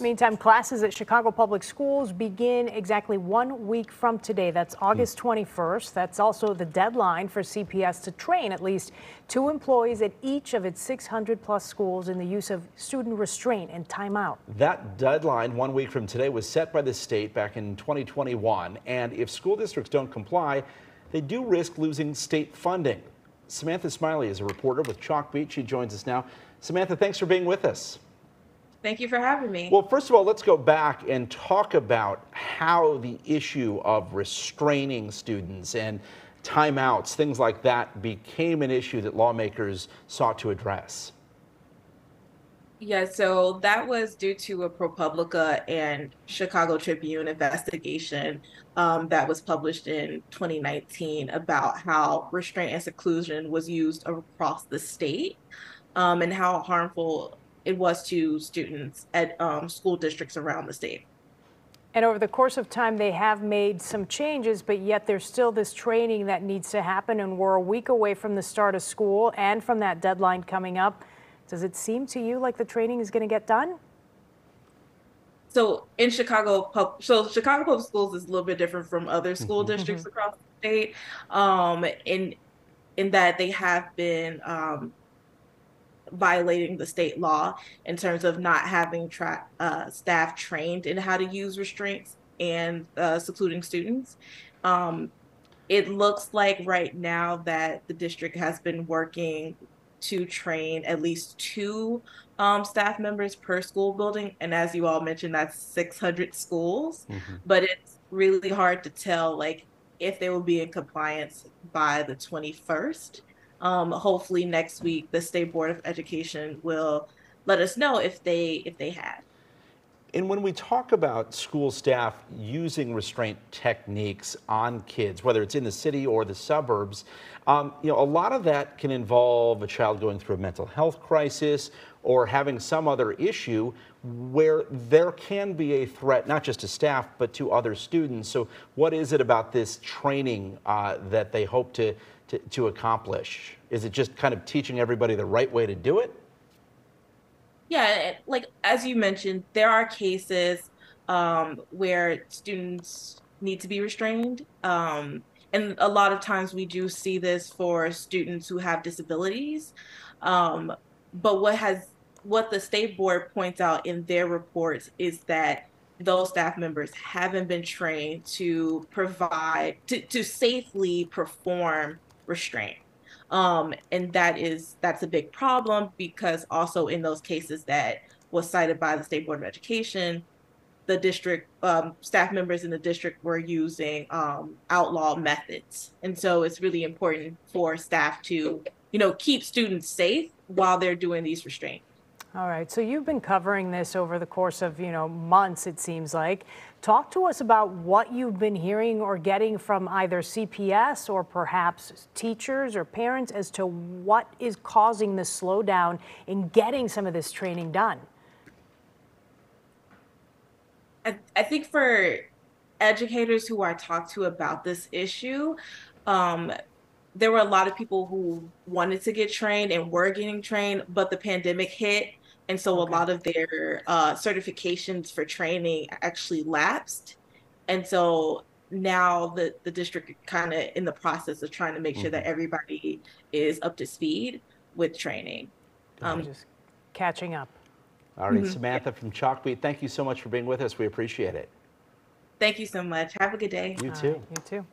Meantime, classes at Chicago Public Schools begin exactly one week from today. That's hmm. August 21st. That's also the deadline for CPS to train at least two employees at each of its 600 plus schools in the use of student restraint and timeout. That deadline, one week from today, was set by the state back in 2021. And if school districts don't comply, they do risk losing state funding. Samantha Smylie is a reporter with Chalkbeat. She joins us now. Samantha, thanks for being with us. Thank you for having me. Well, first of all, let's go back and talk about how the issue of restraining students and timeouts, things like that, became an issue that lawmakers sought to address. Yeah, so that was due to a ProPublica and Chicago Tribune investigation um, that was published in 2019 about how restraint and seclusion was used across the state um, and how harmful it was to students at um, school districts around the state. And over the course of time, they have made some changes, but yet there's still this training that needs to happen. And we're a week away from the start of school and from that deadline coming up. Does it seem to you like the training is going to get done? So in Chicago, so Chicago Public Schools is a little bit different from other school mm-hmm. districts across the state, um, in in that they have been um, violating the state law in terms of not having tra- uh, staff trained in how to use restraints and uh, secluding students. Um, it looks like right now that the district has been working to train at least two um, staff members per school building. And as you all mentioned, that's 600 schools. Mm-hmm. But it's really hard to tell, like, if they will be in compliance by the 21st. Um, hopefully next week, the State Board of Education will let us know if they if they have. And when we talk about school staff using restraint techniques on kids, whether it's in the city or the suburbs, um, you know, a lot of that can involve a child going through a mental health crisis or having some other issue where there can be a threat, not just to staff, but to other students. So what is it about this training uh, that they hope to, to, to accomplish? Is it just kind of teaching everybody the right way to do it? Yeah, like as you mentioned, there are cases um, where students need to be restrained. Um, and a lot of times we do see this for students who have disabilities. Um, but what has what the state board points out in their reports is that those staff members haven't been trained to provide to, to safely perform restraint um, and that is that's a big problem because also in those cases that was cited by the state board of education the district um, staff members in the district were using um, outlaw methods. And so it's really important for staff to you know keep students safe while they're doing these restraints all right, so you've been covering this over the course of, you know, months, it seems like. Talk to us about what you've been hearing or getting from either CPS or perhaps teachers or parents as to what is causing the slowdown in getting some of this training done. I, I think for educators who I talked to about this issue, um, there were a lot of people who wanted to get trained and were getting trained, but the pandemic hit. And so okay. a lot of their uh, certifications for training actually lapsed. And so now the, the district kind of in the process of trying to make mm-hmm. sure that mm-hmm. everybody is up to speed with training. Um, just catching up. All right, mm-hmm. Samantha from Chalkbeat, thank you so much for being with us. We appreciate it. Thank you so much. Have a good day. You too. you too.